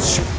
Shoot.